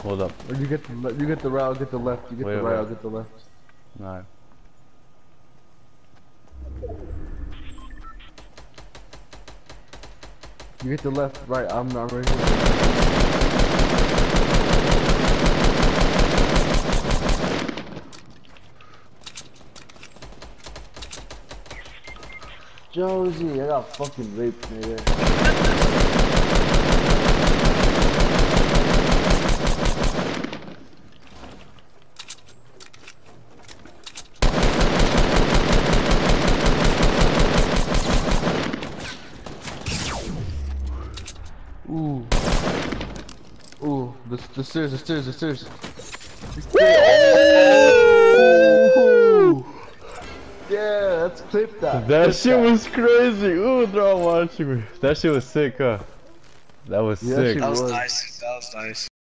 Hold up. You get the you get the right, I'll get the left. You get Wait, the right, wait. I'll get the left. Alright. You get the left, right. I'm not ready. Josie, I got fucking raped, nigga. Ooh. Ooh, the, the stairs, the stairs, the stairs. Ooh. Yeah, let's clip that. That clip shit was crazy. Ooh, they're all watching me. That shit was sick, huh? That was Yeah, sick. That was was. nice. That was nice.